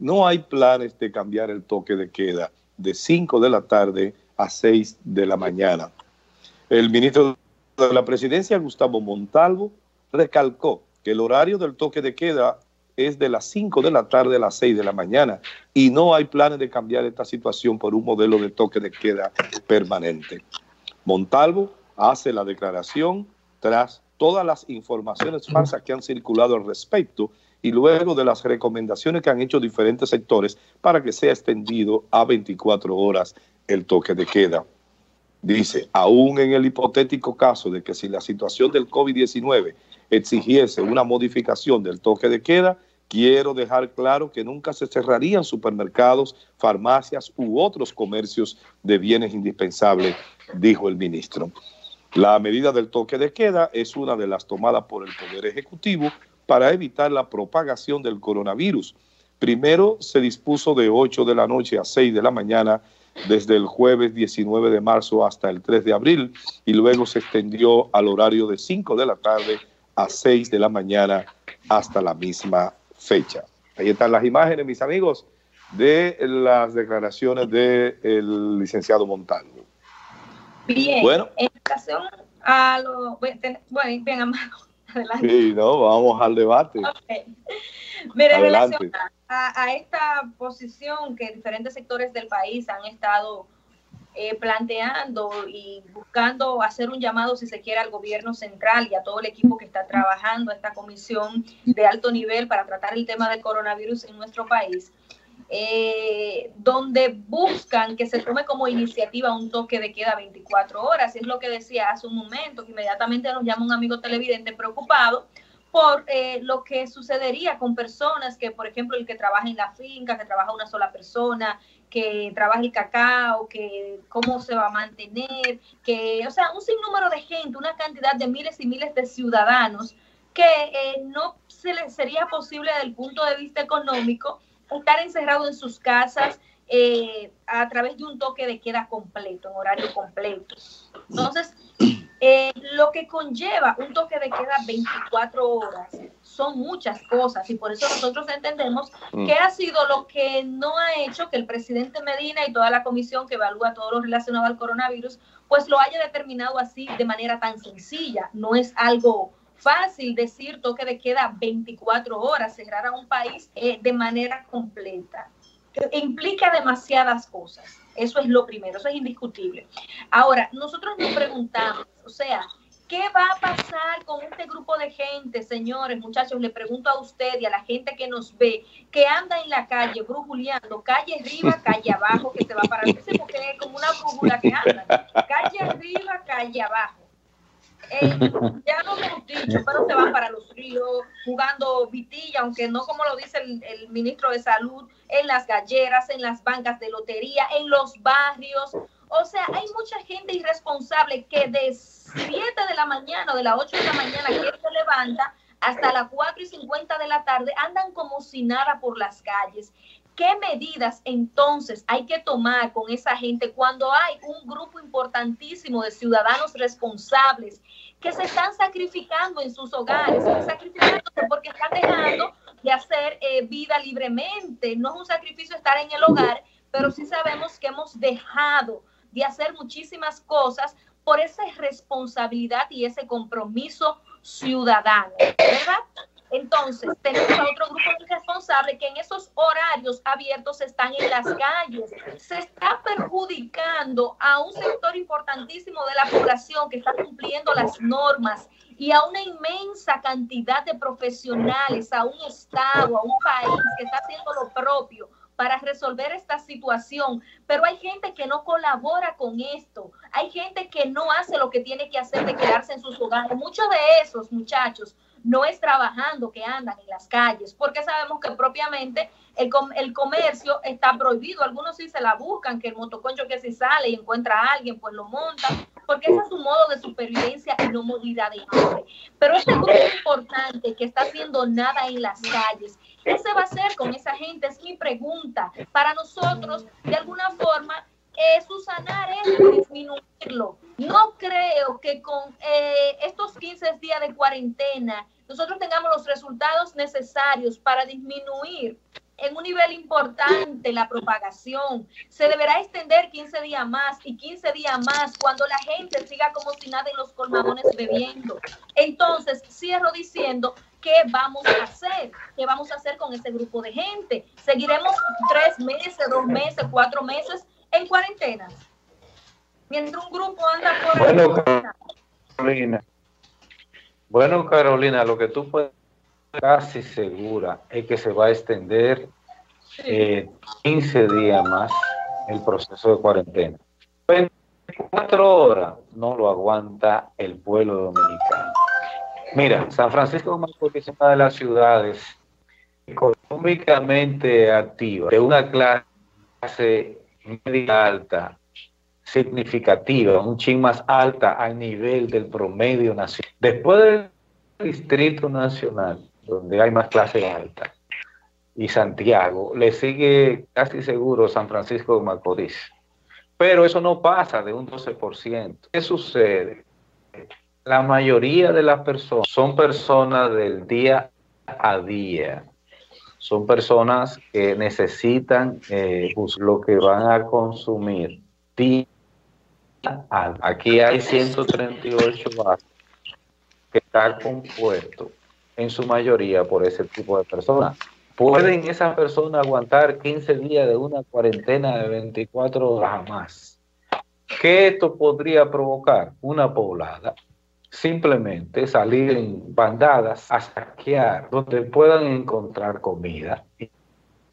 no hay planes de cambiar el toque de queda de 5 de la tarde a 6 de la mañana. El ministro de la Presidencia, Gustavo Montalvo, recalcó que el horario del toque de queda es de las 5 de la tarde a las 6 de la mañana y no hay planes de cambiar esta situación por un modelo de toque de queda permanente. Montalvo hace la declaración tras todas las informaciones falsas que han circulado al respecto y luego de las recomendaciones que han hecho diferentes sectores para que sea extendido a 24 horas el toque de queda. Dice, aún en el hipotético caso de que si la situación del COVID-19 exigiese una modificación del toque de queda, quiero dejar claro que nunca se cerrarían supermercados, farmacias u otros comercios de bienes indispensables, dijo el ministro. La medida del toque de queda es una de las tomadas por el Poder Ejecutivo para evitar la propagación del coronavirus. Primero se dispuso de 8 de la noche a 6 de la mañana desde el jueves 19 de marzo hasta el 3 de abril y luego se extendió al horario de 5 de la tarde a 6 de la mañana hasta la misma fecha. Ahí están las imágenes, mis amigos, de las declaraciones del licenciado Montalvo. Bien, bueno, en relación a lo... Bueno, bien, amado. Adelante. Sí, no, vamos al debate. Mire, en relación a, esta posición que diferentes sectores del país han estado eh, planteando y buscando hacer un llamado, si se quiere, al gobierno central y a todo el equipo que está trabajando, esta comisión de alto nivel para tratar el tema del coronavirus en nuestro país. Eh, donde buscan que se tome como iniciativa un toque de queda 24 horas. Es lo que decía hace un momento, que inmediatamente nos llama un amigo televidente preocupado por eh, lo que sucedería con personas que, por ejemplo, el que trabaja en la finca, que trabaja una sola persona, que trabaja el cacao, que cómo se va a mantener, que, o sea, un sinnúmero de gente, una cantidad de miles y miles de ciudadanos que eh, no se les sería posible desde el punto de vista económico estar encerrado en sus casas eh, a través de un toque de queda completo, en horario completo. Entonces, eh, lo que conlleva un toque de queda 24 horas son muchas cosas y por eso nosotros entendemos mm. que ha sido lo que no ha hecho que el presidente Medina y toda la comisión que evalúa todo lo relacionado al coronavirus, pues lo haya determinado así de manera tan sencilla. No es algo fácil decir toque de queda 24 horas, cerrar a un país eh, de manera completa. Implica demasiadas cosas. Eso es lo primero, eso es indiscutible. Ahora, nosotros nos preguntamos, o sea, ¿qué va a pasar con este grupo de gente, señores, muchachos? Le pregunto a usted y a la gente que nos ve, que anda en la calle brujuleando, calle arriba, calle abajo, que se va para... porque es como una brújula que anda. Calle arriba, calle abajo ya no hemos dicho, pero se van para los ríos jugando vitilla, aunque no como lo dice el, ministro de Salud, en las galleras, en las bancas de lotería, en los barrios. O sea, hay mucha gente irresponsable que de 7 de la mañana o de las 8 de la mañana que se levanta hasta las 4 y 50 de la tarde andan como si nada por las calles. ¿Qué medidas entonces hay que tomar con esa gente cuando hay un grupo importantísimo de ciudadanos responsables que se están sacrificando en sus hogares, sacrificándose porque están dejando de hacer eh, vida libremente? No es un sacrificio estar en el hogar, pero sí sabemos que hemos dejado de hacer muchísimas cosas por esa responsabilidad y ese compromiso ciudadano, ¿verdad? Entonces, tenemos a otro grupo de responsables que en esos horarios abiertos están en las calles. Se está perjudicando a un sector importantísimo de la población que está cumpliendo las normas y a una inmensa cantidad de profesionales, a un Estado, a un país que está haciendo lo propio para resolver esta situación, pero hay gente que no colabora con esto, hay gente que no hace lo que tiene que hacer de quedarse en sus hogares. Muchos de esos muchachos no es trabajando que andan en las calles, porque sabemos que propiamente el, el comercio está prohibido. Algunos sí se la buscan, que el motoconcho que si sale y encuentra a alguien, pues lo monta, porque ese es su modo de supervivencia y no movilidad de hambre. Pero este grupo importante que está haciendo nada en las calles, ¿qué se va a hacer con esa gente? Es mi pregunta. Para nosotros, de alguna forma, es sanar es disminuirlo. No creo que con eh, estos 15 días de cuarentena nosotros tengamos los resultados necesarios para disminuir en un nivel importante la propagación. Se deberá extender 15 días más y 15 días más cuando la gente siga como si nada en los colmadones bebiendo. Entonces, cierro diciendo, ¿qué vamos a hacer? ¿Qué vamos a hacer con ese grupo de gente? ¿Seguiremos tres meses, dos meses, cuatro meses en cuarentena? Mientras un grupo anda por... Bueno, Carolina. Bueno, Carolina, lo que tú puedes casi segura es que se va a extender 15 eh, días más el proceso de cuarentena. 24 horas no lo aguanta el pueblo dominicano. Mira, San Francisco es una de las ciudades económicamente activas, de una clase media alta, significativa, un ching más alta al nivel del promedio nacional. Después del Distrito Nacional, donde hay más clase alta, y Santiago, le sigue casi seguro San Francisco de Macorís. Pero eso no pasa de un 12%. ¿Qué sucede? La mayoría de las personas son personas del día a día. Son personas que necesitan eh, pues, lo que van a consumir. Aquí hay 138 barrios que están compuestos en su mayoría por ese tipo de personas. ¿Pueden esas personas aguantar 15 días de una cuarentena de 24 horas más? ¿Qué esto podría provocar? Una poblada. Simplemente salir en bandadas a saquear donde puedan encontrar comida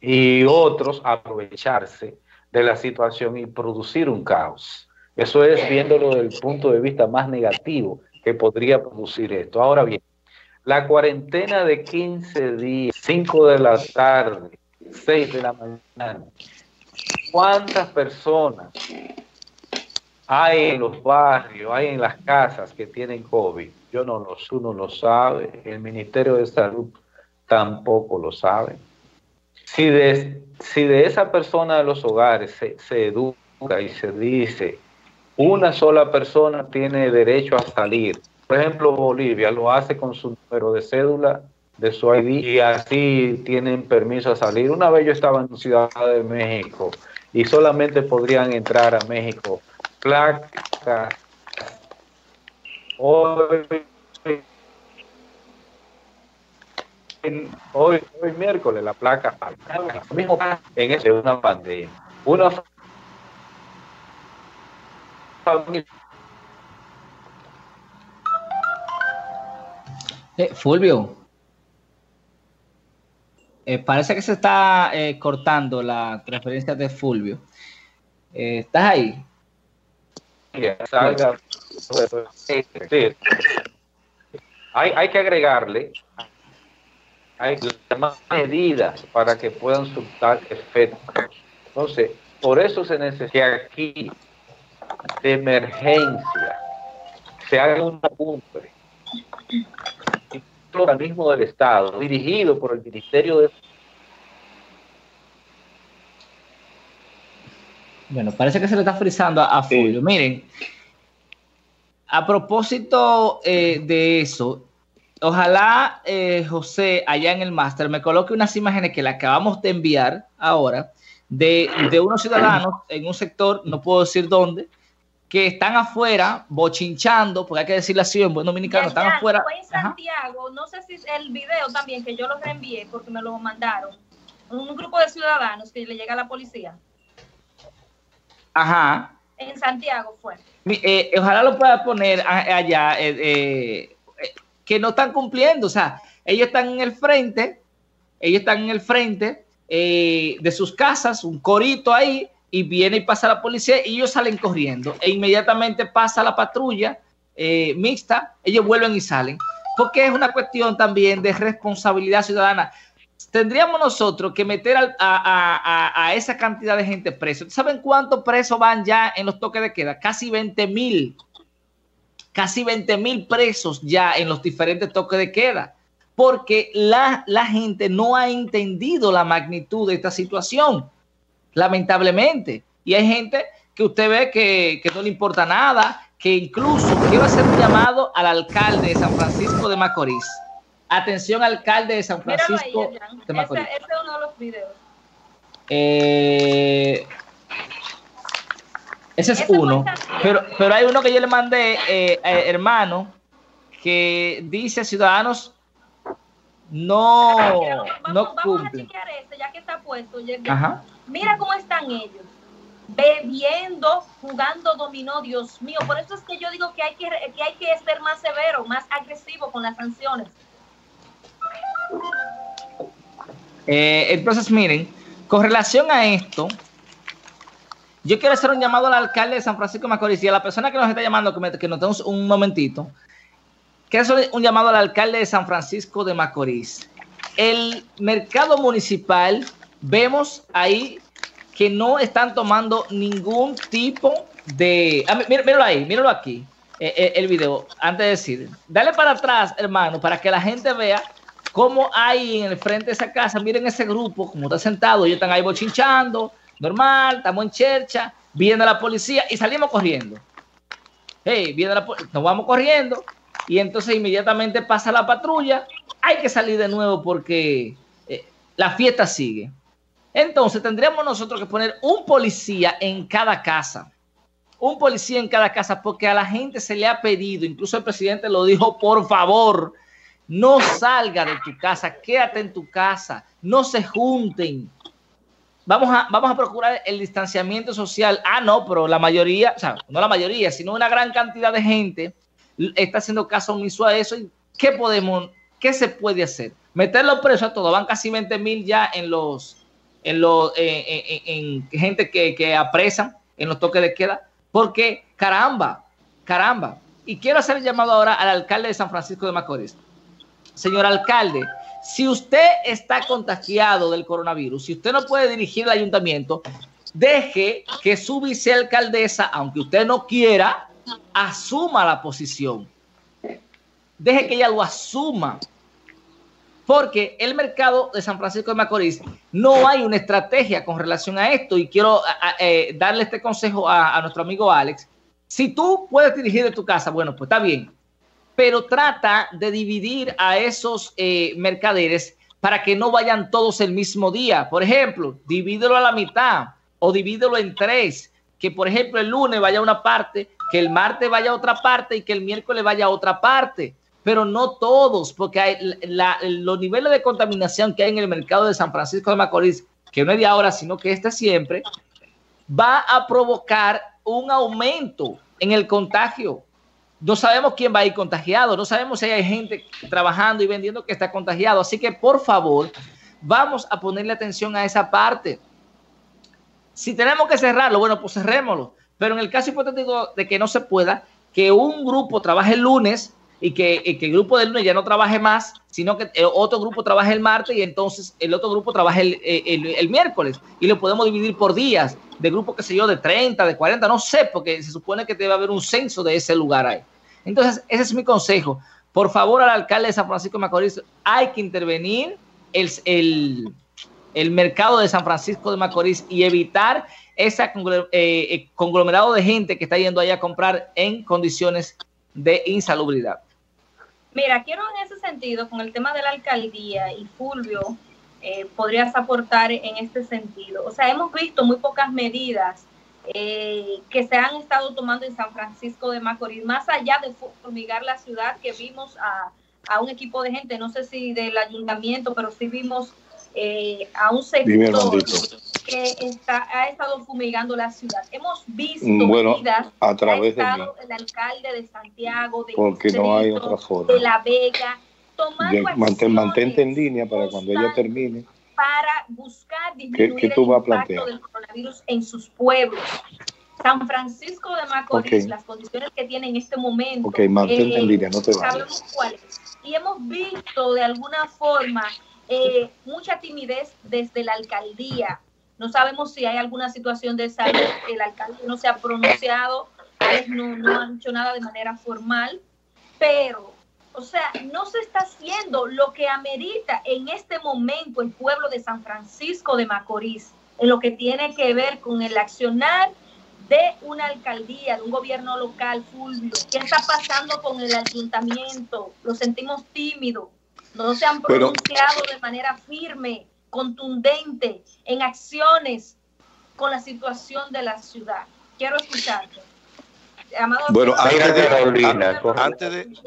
y otros aprovecharse de la situación y producir un caos. Eso es viéndolo desde el punto de vista más negativo que podría producir esto. Ahora bien, la cuarentena de 15 días, 5 de la tarde, 6 de la mañana. ¿Cuántas personas hay en los barrios, hay en las casas que tienen COVID? Yo no lo, uno lo sabe, el Ministerio de Salud tampoco lo sabe. Si de, si de esa persona de los hogares se, se educa y se dice, una sola persona tiene derecho a salir, por ejemplo, Bolivia lo hace con su número de cédula, de su ID, y así tienen permiso a salir. Una vez yo estaba en Ciudad de México y solamente podrían entrar a México placas. Hoy, hoy, hoy miércoles la placa en ese una pandemia. Una familia Eh, Fulvio, eh, parece que se está eh, cortando la referencia de Fulvio. ¿Estás ahí? Hay, hay que agregarle hay más medidas para que puedan surtar efectos. Entonces, por eso se necesita que aquí de emergencia se haga una cumbre organismo del Estado, dirigido por el Ministerio de... Bueno, parece que se le está frizando a, Fulvio. Miren, a propósito eh, de eso, ojalá eh, José allá en el máster me coloque unas imágenes que le acabamos de enviar ahora de, de unos ciudadanos en un sector, no puedo decir dónde, que están afuera bochinchando, porque hay que decirle así en buen dominicano, están afuera. Fue en Santiago, no sé si el video también que yo lo reenvié porque me lo mandaron, un grupo de ciudadanos que le llega a la policía. Ajá. En Santiago fue. Eh, ojalá lo pueda poner allá, eh, eh, que no están cumpliendo, o sea, ellos están en el frente, ellos están en el frente de sus casas, un corito ahí, y viene y pasa la policía y ellos salen corriendo e inmediatamente pasa la patrulla eh, mixta, ellos vuelven y salen, porque es una cuestión también de responsabilidad ciudadana. Tendríamos nosotros que meter a, esa cantidad de gente preso. ¿Saben cuántos presos van ya en los toques de queda? Casi 20 mil. Casi 20 mil presos ya en los diferentes toques de queda. Porque la, la gente no ha entendido la magnitud de esta situación lamentablemente. Y hay gente que usted ve que, no le importa nada, que incluso quiero hacer un llamado al alcalde de San Francisco de Macorís. Atención, alcalde de San Francisco de Macorís. Ese, ese, es uno de los videos. Eh, ese es uno. Pero, pero hay uno que yo le mandé, eh, eh, hermano, que dice ciudadanos no, vamos, no vamos a chequear este, ya que está puesto. Mira cómo están ellos. Bebiendo, jugando dominó, Dios mío. Por eso es que yo digo que hay que, que hay que ser más severo, más agresivo con las sanciones. Eh, entonces, miren, con relación a esto, yo quiero hacer un llamado al alcalde de San Francisco de Macorís y a la persona que nos está llamando, que, nos tenemos un momentito. Quiero hacer un llamado al alcalde de San Francisco de Macorís. El mercado municipal, vemos ahí que no están tomando ningún tipo de... Ah, míralo ahí, míralo aquí, eh, eh, el video, antes de decir. Dale para atrás, hermano, para que la gente vea cómo hay en el frente de esa casa. Miren ese grupo, como está sentado, ellos están ahí bochinchando normal, estamos en chercha, viene la policía y salimos corriendo. Hey, viene la nos vamos corriendo y entonces inmediatamente pasa la patrulla, hay que salir de nuevo porque eh, la fiesta sigue. Entonces tendríamos nosotros que poner un policía en cada casa. Un policía en cada casa porque a la gente se le ha pedido, incluso el presidente lo dijo, por favor, no salga de tu casa, quédate en tu casa, no se junten, vamos a, vamos a procurar el distanciamiento social. Ah, no, pero la mayoría, o sea, no la mayoría, sino una gran cantidad de gente está haciendo caso omiso a eso. ¿Y qué podemos, qué se puede hacer? Meterlo preso a todos. Van casi 20 mil ya en los, en los, en, gente que, que apresan en los toques de queda. Porque, caramba, caramba. Y quiero hacer el llamado ahora al alcalde de San Francisco de Macorís. Señor alcalde, si usted está contagiado del coronavirus, si usted no puede dirigir el ayuntamiento, deje que su vicealcaldesa, aunque usted no quiera, asuma la posición. Deje que ella lo asuma. Porque el mercado de San Francisco de Macorís no hay una estrategia con relación a esto. Y quiero eh, darle este consejo a, a nuestro amigo Alex. Si tú puedes dirigir de tu casa, bueno, pues está bien pero trata de dividir a esos eh, mercaderes para que no vayan todos el mismo día. Por ejemplo, divídelo a la mitad o divídelo en tres. Que por ejemplo el lunes vaya a una parte, que el martes vaya a otra parte y que el miércoles vaya a otra parte. Pero no todos, porque hay los niveles de contaminación que hay en el mercado de San Francisco de Macorís, que no es de ahora, sino que este siempre, va a provocar un aumento en el contagio no sabemos quién va a ir contagiado, no sabemos si hay gente trabajando y vendiendo que está contagiado. Así que por favor, vamos a ponerle atención a esa parte. Si tenemos que cerrarlo, bueno, pues cerrémoslo. Pero en el caso hipotético de que no se pueda, que un grupo trabaje el lunes y que, el grupo del lunes ya no trabaje más, sino que eh, otro grupo trabaje el martes y entonces el otro grupo trabaje el, el, miércoles. Y lo podemos dividir por días, de grupo, que sé yo, de 30, de 40, no sé, porque se supone que debe haber un censo de ese lugar ahí. Entonces, ese es mi consejo. Por favor, al alcalde de San Francisco de Macorís, hay que intervenir el, el, mercado de San Francisco de Macorís y evitar ese eh, eh, conglomerado de gente que está yendo allá a comprar en condiciones de insalubridad. Mira, quiero en ese sentido, con el tema de la alcaldía y Fulvio, eh, podrías aportar en este sentido. O sea, hemos visto muy pocas medidas eh, que se han estado tomando en San Francisco de Macorís, más allá de fumigar la ciudad, que vimos a, un equipo de gente, no sé si del ayuntamiento, pero sí vimos eh, a un sector que está, ha estado fumigando la ciudad. Hemos visto mm, bueno, a través del alcalde de Santiago, de, Porque no hay otra forma. de La Vega, tomando mantente en línea para cuando ella termine para buscar disminuir el impacto del coronavirus en sus pueblos. San Francisco de Macorís, las condiciones que tiene en este momento, okay, mantente en línea, no te sabemos cuáles. Y hemos visto de alguna forma eh, mucha timidez desde la alcaldía. No sabemos si hay alguna situación de salud, el alcalde no se ha pronunciado, no, no han hecho nada de manera formal, pero o sea, no se está haciendo lo que amerita en este momento el pueblo de San Francisco de Macorís, en lo que tiene que ver con el accionar de una alcaldía, de un gobierno local, Fulvio. ¿Qué está pasando con el ayuntamiento? Lo sentimos tímido. no se han pronunciado de manera firme, contundente, en acciones con la situación de la ciudad. Quiero escucharte. bueno, antes de, antes de,